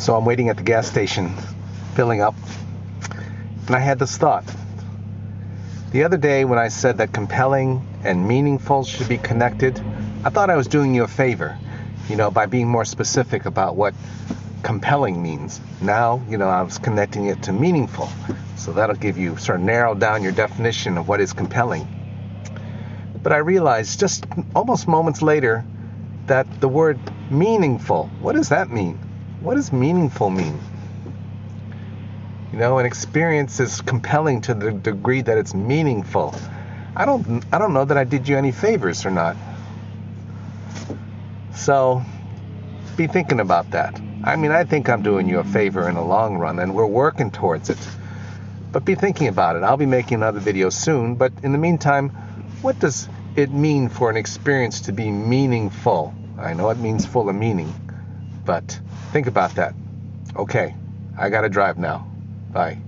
So I'm waiting at the gas station, filling up, and I had this thought. The other day, when I said that compelling and meaningful should be connected, I thought I was doing you a favor, you know, by being more specific about what compelling means. Now, you know, I was connecting it to meaningful. So that'll give you sort of narrow down your definition of what is compelling. But I realized just almost moments later that the word meaningful, what does that mean? What does meaningful mean? You know, an experience is compelling to the degree that it's meaningful. I don't I don't know that I did you any favors or not. So be thinking about that. I mean, I think I'm doing you a favor in the long run and we're working towards it. But be thinking about it. I'll be making another video soon, but in the meantime, what does it mean for an experience to be meaningful? I know it means full of meaning, but think about that. Okay, I gotta drive now. Bye.